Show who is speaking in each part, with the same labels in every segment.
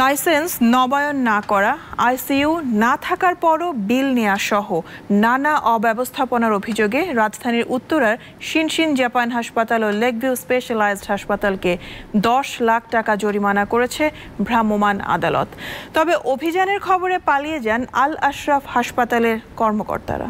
Speaker 1: Licence নবায়ন না করা, আইসিইউ না থাকার পরও বিল নেওয়া সহ নানা অব্যবস্থাপনার অভিযোগে রাজধানীর উত্তরার শিনশিন জাপান হাসপাতাল ও লেকভিউ স্পেশালাইজড হাসপাতালকে দশ লাখ টাকা জরিমানা করেছে ভ্রাম্যমাণ আদালত। তবে অভিযানের খবরে পালিয়ে যান আল আশরাফ হাসপাতালের কর্মকর্তারা।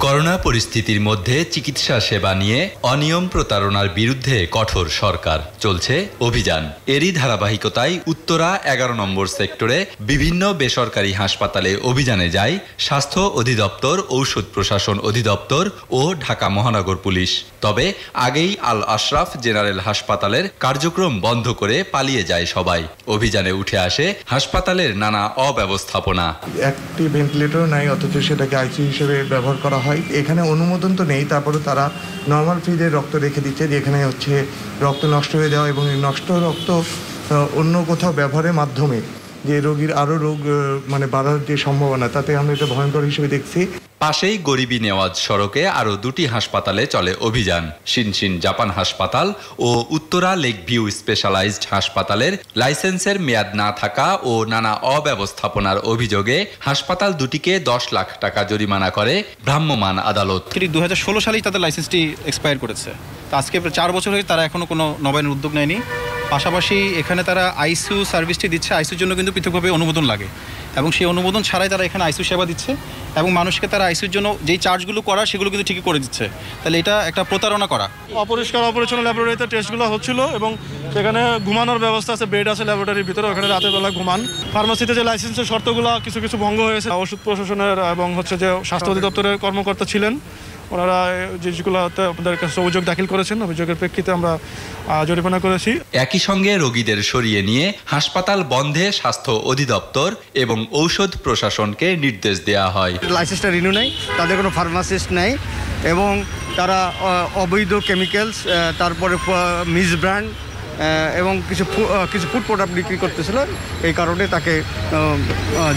Speaker 2: করোনা পরিস্থিতির মধ্যে চিকিৎসা সেবা নিয়ে অনিয়ম প্রতারণার বিরুদ্ধে কঠোর সরকার। চলছে অভিযান। এরই ধারাবাহিকতায় উত্তরা এগারো নম্বর সেক্টরে বিভিন্ন বেসরকারি হাসপাতালে অভিযানে যায় স্বাস্থ্য অধিদপ্তর, ঔষধ প্রশাসন অধিদপ্তর ও ঢাকা মহানগর পুলিশ। তবে আগেই আল আশরাফ জেনারেল হাসপাতালের কার্যক্রম বন্ধ করে পালিয়ে যায় সবাই। অভিযানে উঠে আসে হাসপাতালের নানা অব্যবস্থাপনা।
Speaker 3: একটি ভেন্টিলেটর নাই, অথচ সেটাকে আইসিইউ হিসেবে ব্যবহার করা হয়। এখানে অনুমোদন তো নেই, তারপরে তারা নর্মাল ফ্রিজে রক্ত রেখে দিচ্ছে যেখানে হচ্ছে রক্ত নষ্ট হয়ে যাওয়া এবং নষ্ট রক্ত অন্য কোথাও ব্যবহারের মাধ্যমে যে রোগীর আরও রোগ মানে বাড়ার যে সম্ভাবনা তাতে আমরা এটা ভয়ঙ্কর হিসেবে দেখছি।
Speaker 2: পাশেই গরিবি নেওয়াজ সড়কে আরও দুটি হাসপাতালে চলে অভিযান। শিনশিন জাপান হাসপাতাল ও উত্তরা লেক ভিউ স্পেশালাইজড হাসপাতালের লাইসেন্সের মেয়াদ না থাকা ও নানা অব্যবস্থাপনার অভিযোগে হাসপাতাল দুটিকে দশ লাখ টাকা জরিমানা করে ভ্রাম্যমাণ আদালত।
Speaker 4: দু হাজার ষোলো সালেই তাদের লাইসেন্সটি এক্সপায়ার করেছে। আজকে চার বছর হয়ে তারা এখনও কোনো নবায়নের উদ্যোগ নেয়নি। পাশাপাশি এখানে তারা আইসিইউ সার্ভিসটি দিচ্ছে। আইসিউর জন্য কিন্তু পৃথকভাবে অনুমোদন লাগে এবং সেই অনুমোদন ছাড়াই তারা এখানে আইসিউ সেবা দিচ্ছে এবং মানুষকে তারা আইসিউর জন্য যেই চার্জগুলো করা সেগুলো কিন্তু ঠিকই করে দিচ্ছে। তাহলে এটা একটা প্রতারণা করা।
Speaker 5: অপরিষ্কার অপরিচ্ছন্ন ল্যাবরেটরিতে টেস্টগুলো হচ্ছিল এবং সেখানে ঘুমানোর ব্যবস্থা আছে বেড আছে ল্যাবরেটরির ভিতরে, ওখানে রাতের বেলা ঘুমান। ফার্মাসিতে যে লাইসেন্সের শর্তগুলো কিছু কিছু ভঙ্গ হয়েছে, ওষুধ প্রশাসনের এবং হচ্ছে যে স্বাস্থ্য অধিদপ্তরের কর্মকর্তা ছিলেন। ওনারা যে যেগুলোতে আপনাদের কাছে অভিযোগ দাখিল করেছেন অভিযোগের প্রেক্ষিতে আমরা জরিমানা করেছি।
Speaker 2: একই সঙ্গে রোগীদের সরিয়ে নিয়ে হাসপাতাল বন্ধে স্বাস্থ্য অধিদপ্তর এবং ঔষধ প্রশাসনকে নির্দেশ দেওয়া হয়।
Speaker 6: লাইসেন্সটা রিনিউ নেই তাদের কোনো ফার্মাসিস্ট নেই এবং তারা অবৈধ কেমিক্যালস তারপরে মিস ব্র্যান্ড এবং কিছু কিছু ফুড প্রোডাক্ট বিক্রি করতেছিল। এই কারণে তাকে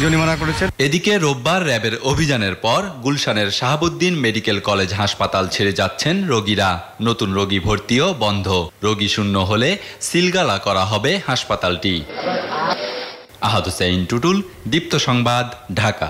Speaker 6: জরিমানা করেছে
Speaker 2: এদিকে রোববার র্যাবের অভিযানের পর গুলশানের শাহাবুদ্দিন মেডিকেল কলেজ হাসপাতাল ছেড়ে যাচ্ছেন রোগীরা। নতুন রোগী ভর্তিও বন্ধ। রোগী শূন্য হলে সিলগালা করা হবে হাসপাতালটি। আহাদ হুসেইন, টুটুল, দীপ্ত সংবাদ, ঢাকা।